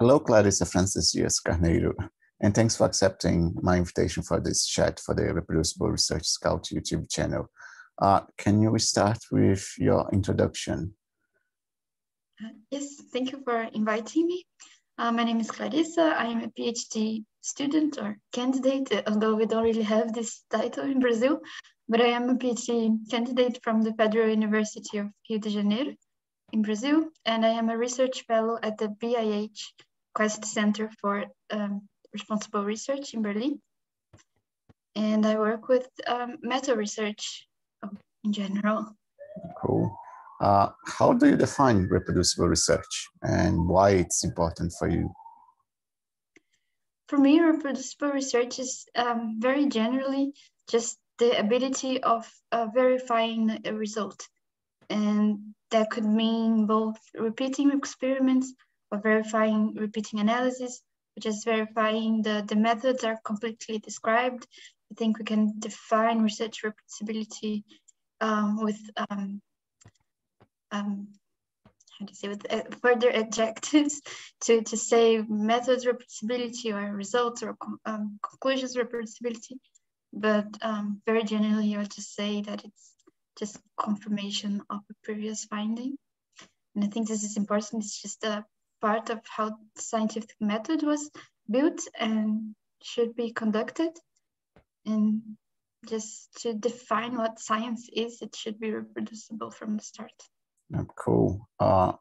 Hello, Clarissa França Carneiro, and thanks for accepting my invitation for this chat for the Reproducible Research Scout YouTube channel. Uh, can you start with your introduction? Uh, yes, thank you for inviting me. Uh, my name is Clarissa. I am a PhD student or candidate, uh, although we don't really have this title in Brazil, but I am a PhD candidate from the Federal University of Rio de Janeiro in Brazil, and I am a research fellow at the BIH Quest Center for um, Responsible Research in Berlin. And I work with um, meta research in general. Cool. Uh, how do you define reproducible research and why it's important for you? For me, reproducible research is um, very generally just the ability of uh, verifying a result. And that could mean both repeating experiments or verifying repeating analysis, which is verifying the, the methods are completely described. I think we can define research reproducibility um, with um, um, how do you say with uh, further adjectives to to say methods reproducibility or results or um, conclusions reproducibility, but um, very generally, I would just say that it's just confirmation of a previous finding. And I think this is important. It's just a part of how the scientific method was built and should be conducted. And just to define what science is, it should be reproducible from the start. Cool. Uh,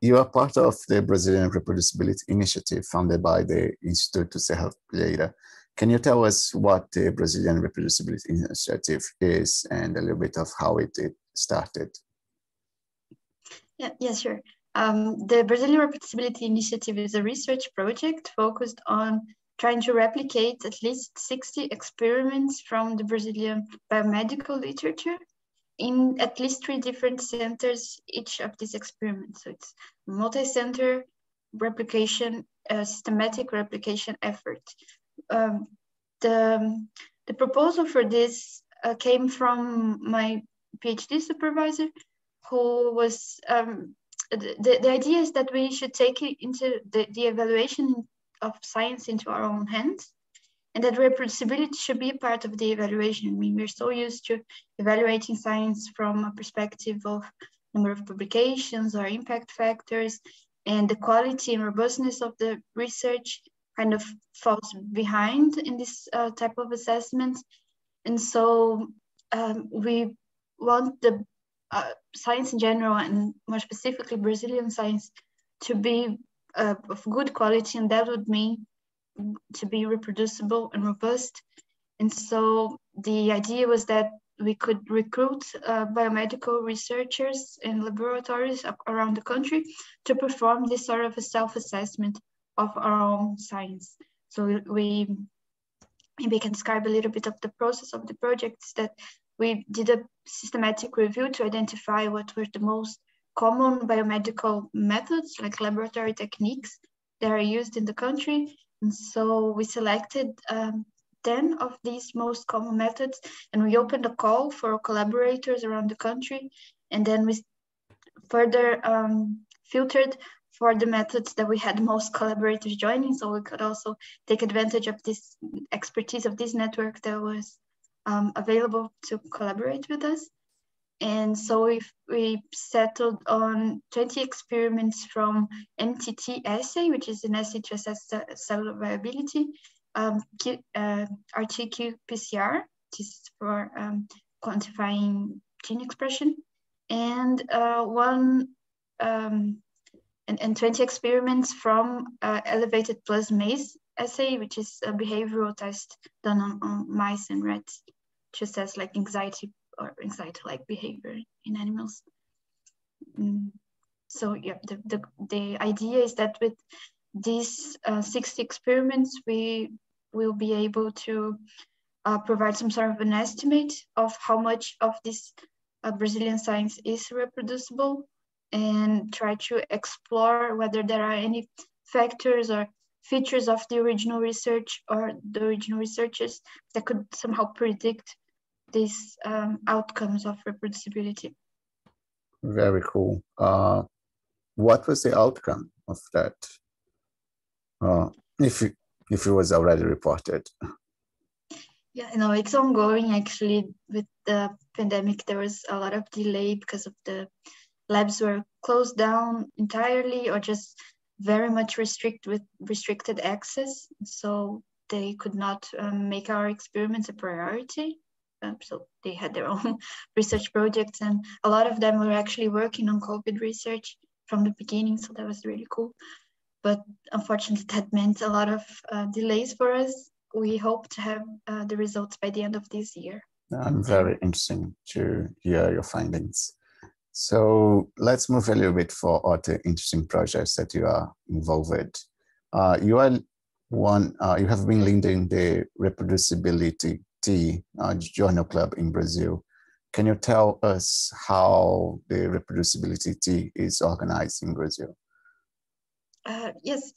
you are part of the Brazilian Reproducibility Initiative founded by the Instituto Serra Pilheira. Can you tell us what the Brazilian Reproducibility Initiative is and a little bit of how it, it started? Yeah, yeah, sure. Um, the Brazilian Reproducibility Initiative is a research project focused on trying to replicate at least 60 experiments from the Brazilian biomedical literature in at least three different centers, each of these experiments. So it's multi-center replication, a systematic replication effort. Um, the, the proposal for this uh, came from my PhD supervisor, who was, um, the, the idea is that we should take it into the, the evaluation of science into our own hands and that reproducibility should be a part of the evaluation. I mean, we're so used to evaluating science from a perspective of number of publications or impact factors, and the quality and robustness of the research kind of falls behind in this uh, type of assessment. And so um, we want the uh, science in general, and more specifically Brazilian science, to be uh, of good quality, and that would mean to be reproducible and robust. And so the idea was that we could recruit uh, biomedical researchers in laboratories around the country to perform this sort of a self-assessment of our own science. So we maybe can describe a little bit of the process of the project that we did a systematic review to identify what were the most common biomedical methods like laboratory techniques that are used in the country and so we selected um, 10 of these most common methods and we opened a call for collaborators around the country. And then we further um, filtered for the methods that we had most collaborators joining. So we could also take advantage of this expertise of this network that was um, available to collaborate with us. And so we, we settled on 20 experiments from MTT assay, which is an assay to assess cellular viability, um, Q, uh, RT-qPCR, which is for um, quantifying gene expression, and uh, one um, and, and 20 experiments from uh, elevated maze assay, which is a behavioral test done on, on mice and rats to assess like anxiety or anxiety-like behavior in animals. Mm. So yeah, the, the, the idea is that with these uh, 60 experiments, we will be able to uh, provide some sort of an estimate of how much of this uh, Brazilian science is reproducible and try to explore whether there are any factors or features of the original research or the original researchers that could somehow predict these um, outcomes of reproducibility. Very cool. Uh, what was the outcome of that? uh, if it, if it was already reported. Yeah, no, it's ongoing actually. With the pandemic, there was a lot of delay because of the labs were closed down entirely or just very much restrict with restricted access. So they could not um, make our experiments a priority. Um, so they had their own research projects, and a lot of them were actually working on COVID research from the beginning. So that was really cool. But unfortunately, that meant a lot of uh, delays for us. We hope to have uh, the results by the end of this year. I'm very interesting to hear your findings. So let's move a little bit for other interesting projects that you are involved. Uh, you are one, uh, you have been leading the reproducibility uh, journal club in Brazil. Can you tell us how the ReproducibiliTea is organized in Brazil? Uh, yes,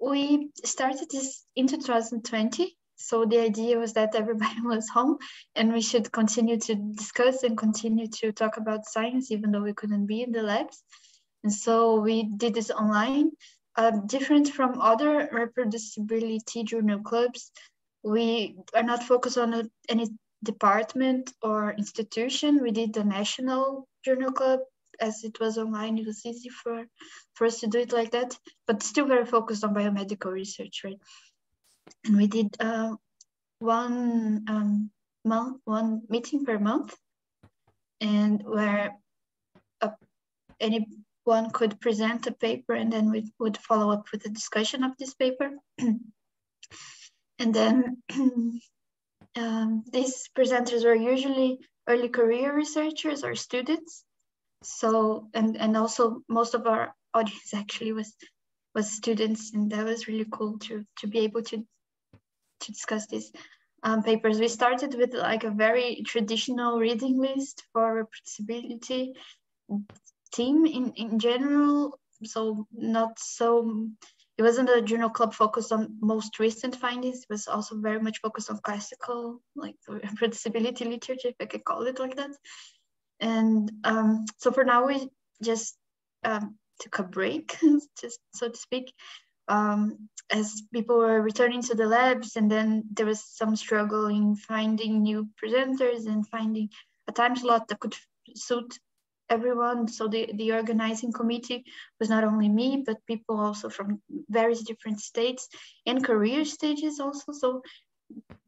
we started this in 2020. So the idea was that everybody was home and we should continue to discuss and continue to talk about science, even though we couldn't be in the labs. And so we did this online uh, different from other reproducibility journal clubs, we are not focused on any department or institution. We did the national journal club as it was online. It was easy for, for us to do it like that, but still very focused on biomedical research, right? And we did uh, one um, month, one meeting per month, and where uh, any one could present a paper and then we would follow up with a discussion of this paper. and then um, these presenters were usually early career researchers or students. So, and, and also most of our audience actually was was students and that was really cool to, to be able to, to discuss these um, papers. We started with like a very traditional reading list for reproducibility team in, in general. So not so, it wasn't a journal club focused on most recent findings. It was also very much focused on classical, like reproducibility literature, if I could call it like that. And um, so for now, we just um, took a break, just so to speak, um, as people were returning to the labs. And then there was some struggle in finding new presenters and finding a time slot that could suit everyone. So the, the organizing committee was not only me, but people also from various different states and career stages also. So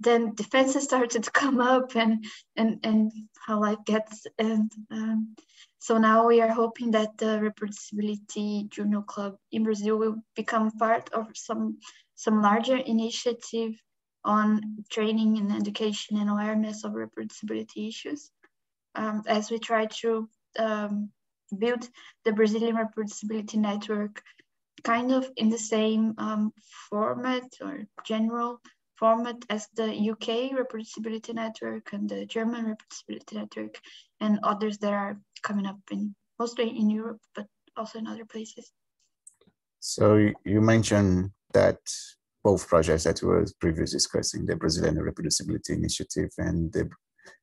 then defenses started to come up and and and how life gets. And um, so now we are hoping that the reproducibility journal club in brazil will become part of some some larger initiative on training and education and awareness of reproducibility issues um, as we try to um, built the Brazilian reproducibility network kind of in the same um, format or general format as the UK reproducibility network and the German reproducibility network and others that are coming up in mostly in Europe, but also in other places. So you mentioned that both projects that we were previously discussing, the Brazilian Reproducibility Initiative and the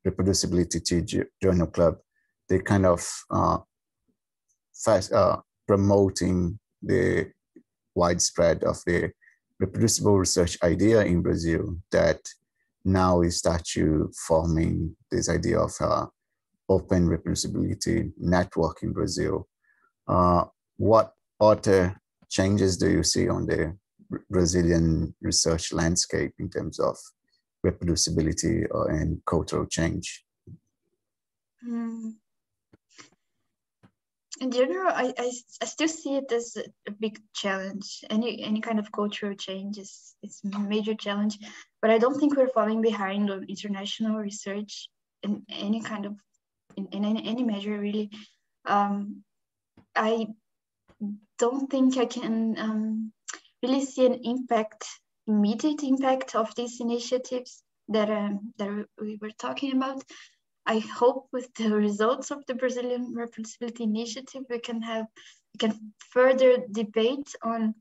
Reproducibility Journal Club, they kind of uh, fast, uh, promoting the widespread of the reproducible research idea in Brazil that now is start to forming this idea of uh, open reproducibility network in Brazil. Uh, what other changes do you see on the Brazilian research landscape in terms of reproducibility and cultural change? Mm in general, I, I, I still see it as a big challenge. Any any kind of cultural change is, is a major challenge, but I don't think we're falling behind on international research in any kind of in, in any, any measure really. Um, I don't think I can um, really see an impact, immediate impact of these initiatives that um, that we were talking about. I hope with the results of the Brazilian Reproducibility Initiative, we can have we can further debate on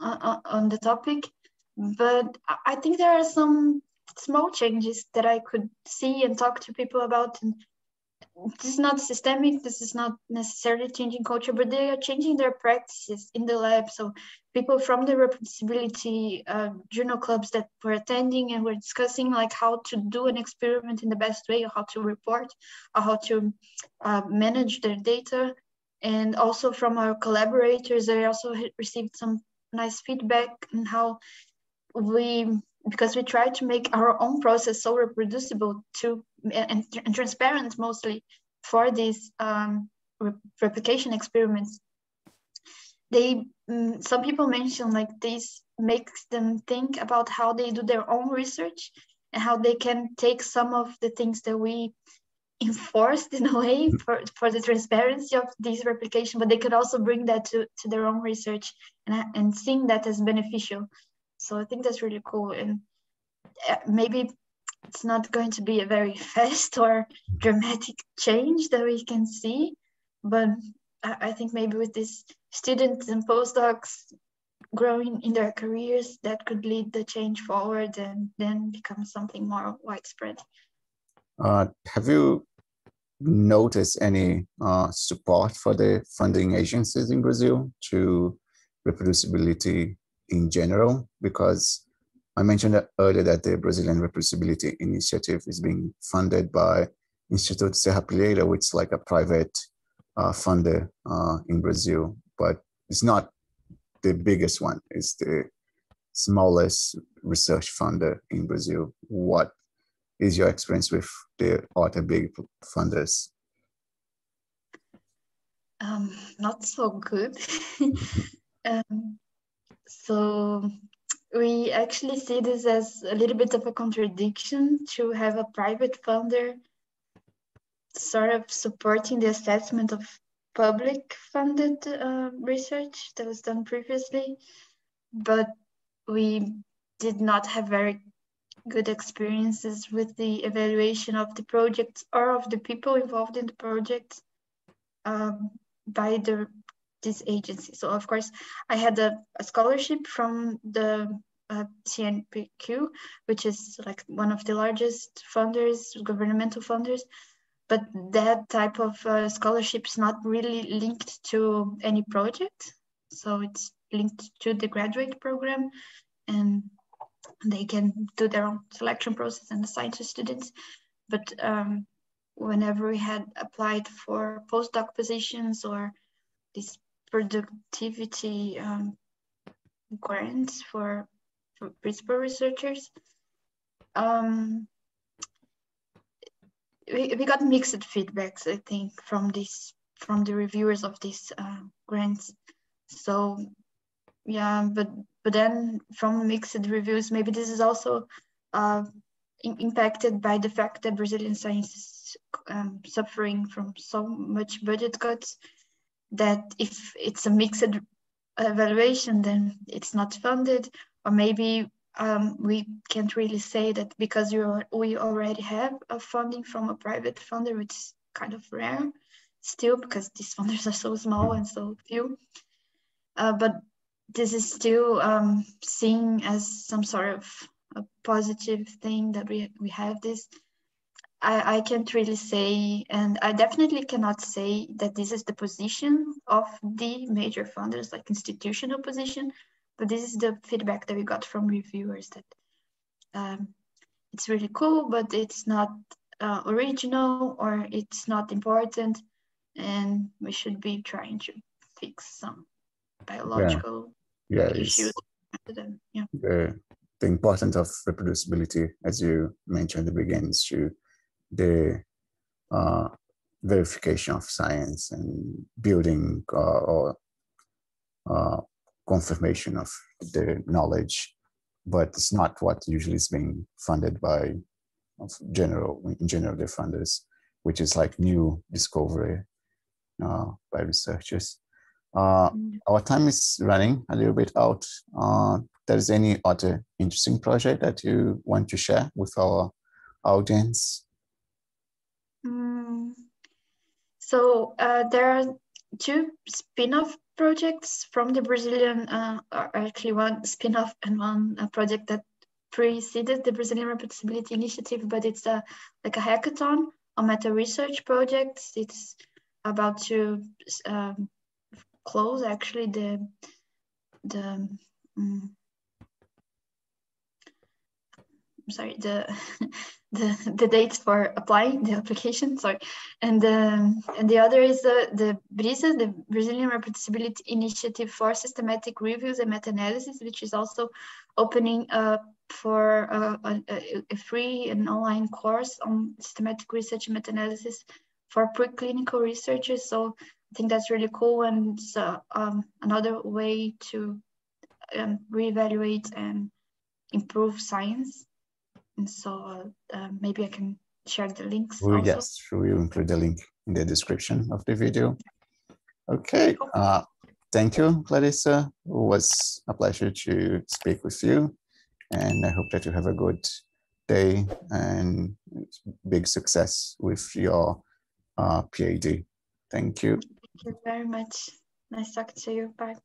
on, on the topic. But I think there are some small changes that I could see and talk to people about. And this is not systemic. This is not necessarily changing culture, but they are changing their practices in the lab. So people from the reproducibility uh, journal clubs that were attending and were discussing like how to do an experiment in the best way, or how to report, or how to uh, manage their data. And also from our collaborators, I also received some nice feedback on how we, because we try to make our own process so reproducible to and, and transparent mostly for these um, re replication experiments they um, some people mention like this makes them think about how they do their own research and how they can take some of the things that we enforced in a way for, for the transparency of this replication, but they could also bring that to, to their own research and, and seeing that as beneficial. So I think that's really cool. And uh, maybe it's not going to be a very fast or dramatic change that we can see, but I think maybe with this students and postdocs growing in their careers that could lead the change forward and then become something more widespread. Uh, have you noticed any uh, support for the funding agencies in Brazil to reproducibility in general? Because I mentioned earlier that the Brazilian Reproducibility Initiative is being funded by Instituto Serrapilheira, which is like a private uh, funder uh, in Brazil but it's not the biggest one. It's the smallest research funder in Brazil. What is your experience with the other big funders? Um, not so good. um, so we actually see this as a little bit of a contradiction to have a private funder sort of supporting the assessment of public funded uh, research that was done previously, but we did not have very good experiences with the evaluation of the projects or of the people involved in the project um, by the this agency. So of course, I had a, a scholarship from the uh, CNPq, which is like one of the largest funders, governmental funders, but that type of uh, scholarship is not really linked to any project. So it's linked to the graduate program and they can do their own selection process and assign to students. But um, whenever we had applied for postdoc positions or this productivity um, grants for, for principal researchers, um, we, we got mixed feedbacks, I think, from this from the reviewers of these uh, grants. So yeah, but but then from mixed reviews, maybe this is also uh, impacted by the fact that Brazilian science is um, suffering from so much budget cuts that if it's a mixed evaluation, then it's not funded, or maybe um, we can't really say that because we already have a funding from a private funder, which is kind of rare still because these funders are so small and so few. Uh, but this is still um, seen as some sort of a positive thing that we, we have this. I, I can't really say, and I definitely cannot say that this is the position of the major funders, like institutional position, but this is the feedback that we got from reviewers that um, it's really cool, but it's not uh, original or it's not important, and we should be trying to fix some biological yeah. Yeah, issues. Yeah. The, the importance of reproducibility, as you mentioned at the beginning, to the uh, verification of science and building uh, or uh, confirmation of the knowledge, but it's not what usually is being funded by general, in general, the funders, which is like new discovery uh, by researchers. Uh, mm. our time is running a little bit out. Uh, there's any other interesting project that you want to share with our audience? Mm. So uh, there are two spin-off projects from the Brazilian, uh, actually one spin-off and one project that preceded the Brazilian Reproducibility Initiative, but it's a, like a hackathon, a meta research project. It's about to um, close actually the the um, sorry the the the dates for applying the application sorry. And um, and the other is the the BRISA the Brazilian Reproducibility Initiative for Systematic Reviews and Meta-Analysis which is also opening up for a, a, a, free and online course on systematic research and meta-analysis for preclinical researchers. So I think that's really cool and it's uh, um, another way to um, reevaluate and improve science and so uh, maybe I can share the links. Well, yes, we will include the link in the description of the video. Okay, uh, thank you, Clarissa. It was a pleasure to speak with you. And I hope that you have a good day and big success with your uh, PhD. Thank you. Thank you very much. Nice talking to you. Bye.